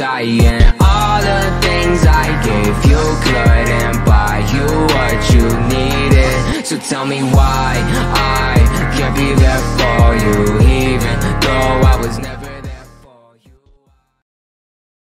dying. All the things I gave you couldn't buy you what you needed. So tell me why I can't be there for you.